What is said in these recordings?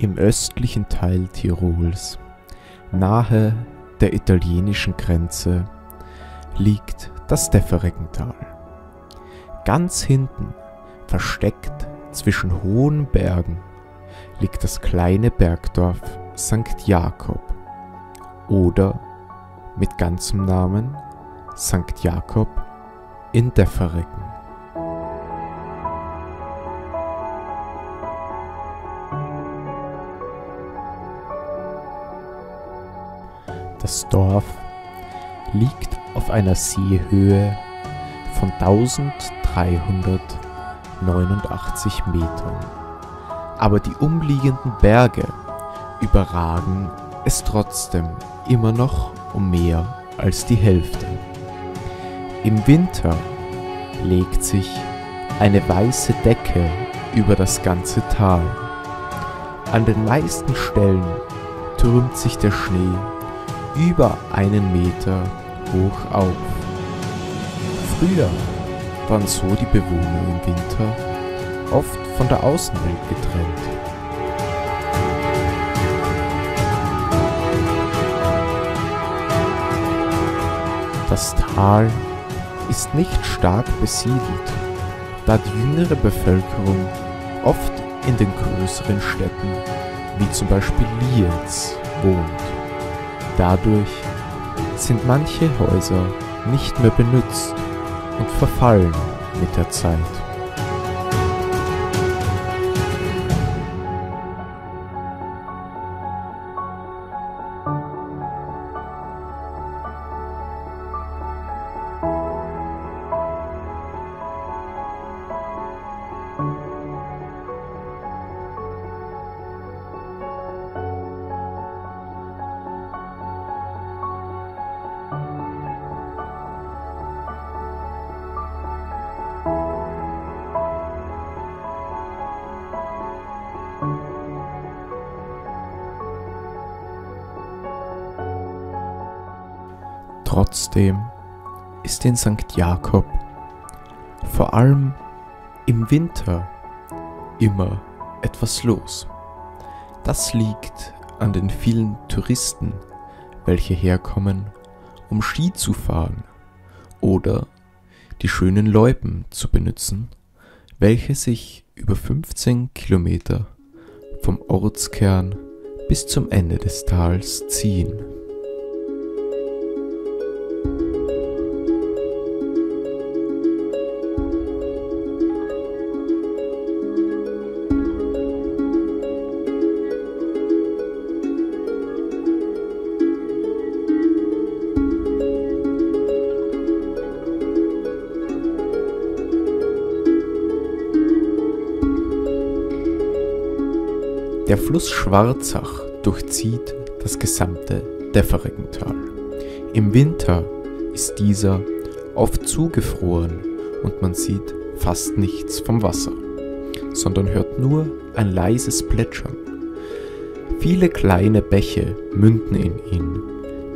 Im östlichen Teil Tirols, nahe der italienischen Grenze, liegt das Defereggental. Ganz hinten, versteckt zwischen hohen Bergen, liegt das kleine Bergdorf St. Jakob oder mit ganzem Namen St. Jakob in Deffereggen. Das Dorf liegt auf einer Seehöhe von 1389 Metern, aber die umliegenden Berge überragen es trotzdem immer noch um mehr als die Hälfte. Im Winter legt sich eine weiße Decke über das ganze Tal. An den meisten Stellen türmt sich der Schnee über einen Meter hoch auf. Früher waren so die Bewohner im Winter oft von der Außenwelt getrennt. Das Tal ist nicht stark besiedelt, da die jüngere Bevölkerung oft in den größeren Städten, wie zum Beispiel Lienz, wohnt. Dadurch sind manche Häuser nicht mehr benutzt und verfallen mit der Zeit. Trotzdem ist in St. Jakob vor allem im Winter immer etwas los. Das liegt an den vielen Touristen, welche herkommen, um Ski zu fahren oder die schönen Loipen zu benutzen, welche sich über 15 Kilometer vom Ortskern bis zum Ende des Tals ziehen. Der Fluss Schwarzach durchzieht das gesamte Deffereggental. Im Winter ist dieser oft zugefroren und man sieht fast nichts vom Wasser, sondern hört nur ein leises Plätschern. Viele kleine Bäche münden in ihn.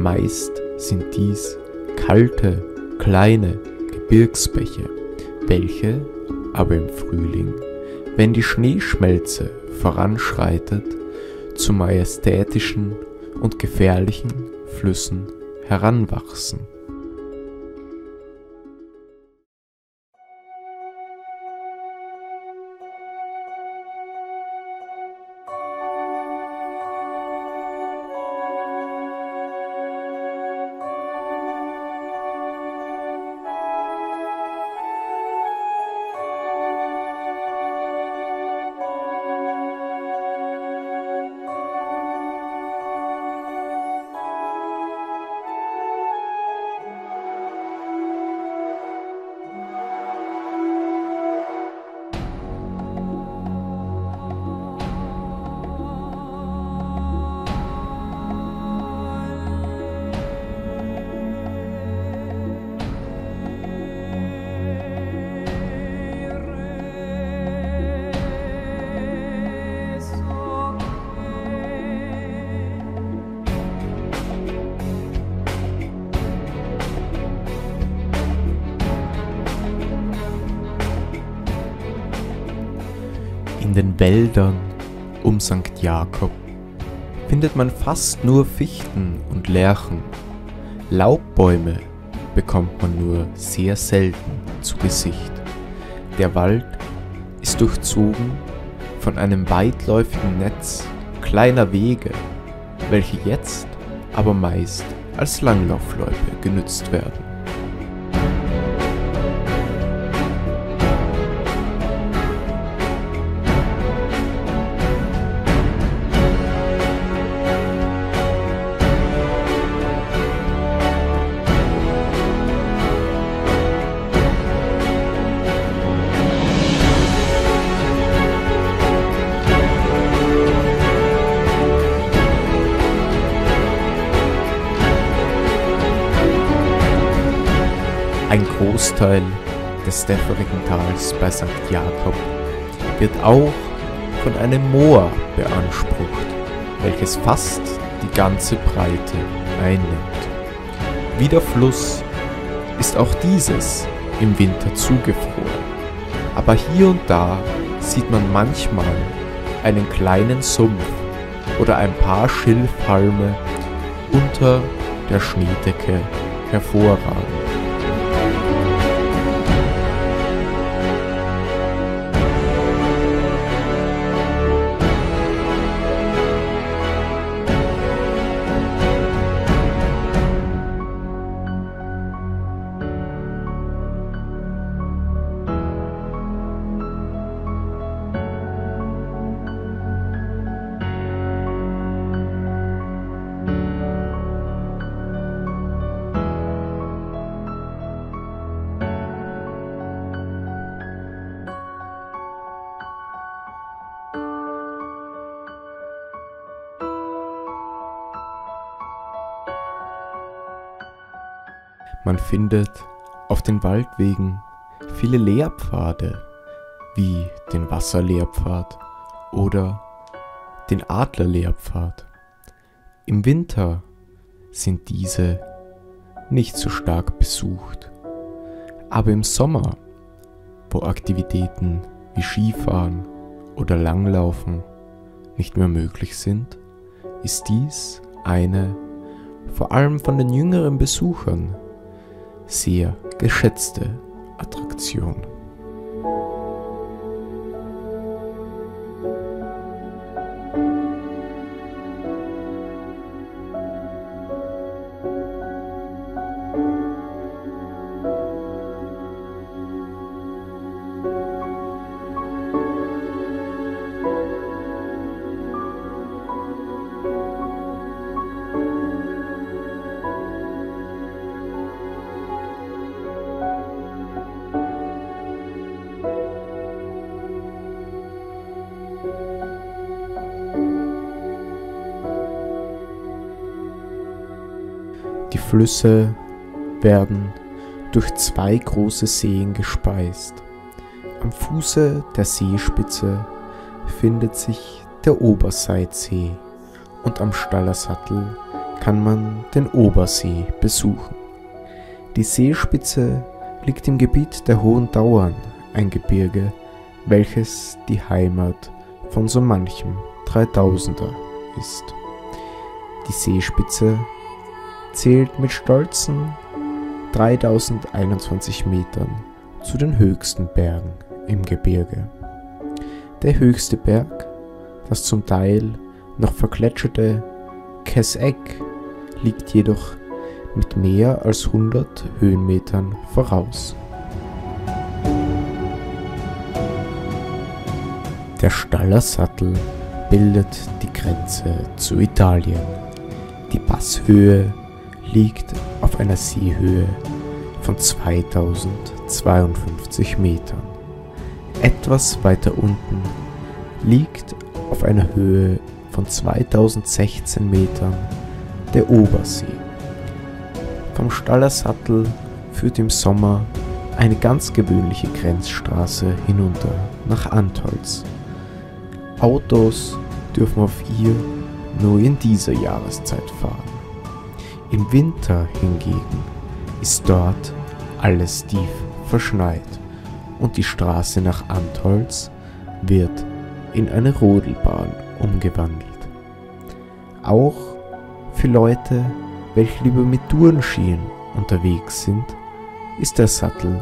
Meist sind dies kalte, kleine Gebirgsbäche, welche aber im Frühling, wenn die Schneeschmelze voranschreitet, zu majestätischen und gefährlichen Flüssen heranwachsen. In den Wäldern um St. Jakob findet man fast nur Fichten und Lärchen. Laubbäume bekommt man nur sehr selten zu Gesicht. Der Wald ist durchzogen von einem weitläufigen Netz kleiner Wege, welche jetzt aber meist als Langlaufloipe genützt werden. Großteil des däfferigen Tals bei St. Jakob wird auch von einem Moor beansprucht, welches fast die ganze Breite einnimmt. Wie der Fluss ist auch dieses im Winter zugefroren, aber hier und da sieht man manchmal einen kleinen Sumpf oder ein paar Schilfhalme unter der Schneedecke hervorragen. Man findet auf den Waldwegen viele Lehrpfade, wie den Wasserlehrpfad oder den Adlerlehrpfad. Im Winter sind diese nicht so stark besucht, aber im Sommer, wo Aktivitäten wie Skifahren oder Langlaufen nicht mehr möglich sind, ist dies eine, vor allem von den jüngeren Besuchern, sehr geschätzte Attraktion. Die Flüsse werden durch zwei große Seen gespeist. Am Fuße der Seespitze findet sich der Oberseitsee und am Stallersattel kann man den Obersee besuchen. Die Seespitze liegt im Gebiet der Hohen Dauern, ein Gebirge, welches die Heimat von so manchem Dreitausender ist. Die Seespitze zählt mit stolzen 3021 Metern zu den höchsten Bergen im Gebirge. Der höchste Berg, das zum Teil noch vergletscherte Kesseck, liegt jedoch mit mehr als 100 Höhenmetern voraus. Der Stallersattel bildet die Grenze zu Italien. Die Passhöhe liegt auf einer Seehöhe von 2052 Metern. Etwas weiter unten liegt auf einer Höhe von 2016 Metern der Obersee. Vom Stallersattel führt im Sommer eine ganz gewöhnliche Grenzstraße hinunter nach Antholz. Autos dürfen auf ihr nur in dieser Jahreszeit fahren. Im Winter hingegen ist dort alles tief verschneit und die Straße nach Antholz wird in eine Rodelbahn umgewandelt. Auch für Leute, welche lieber mit Tourenskien unterwegs sind, ist der Sattel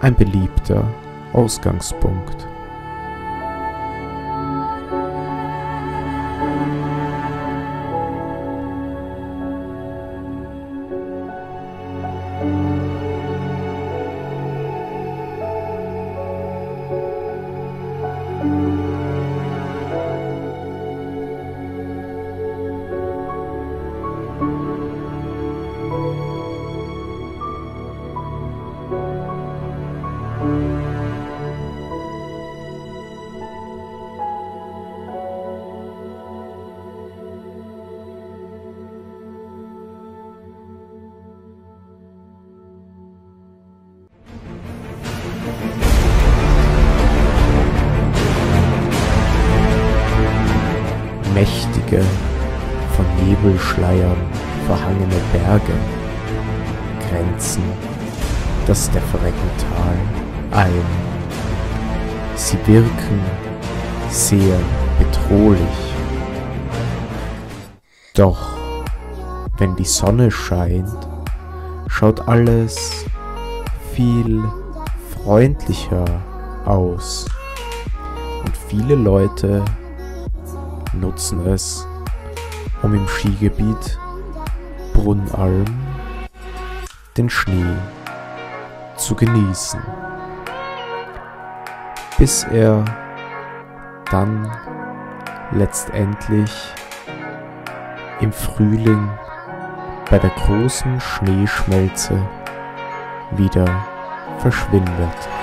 ein beliebter Ausgangspunkt. Nebelschleiern verhangene Berge grenzen das Defereckental ein. Sie wirken sehr bedrohlich. Doch wenn die Sonne scheint, schaut alles viel freundlicher aus. Und viele Leute nutzen es, um im Skigebiet Brunnalm den Schnee zu genießen, bis er dann letztendlich im Frühling bei der großen Schneeschmelze wieder verschwindet.